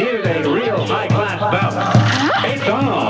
Here's a real high-class bout. It's on.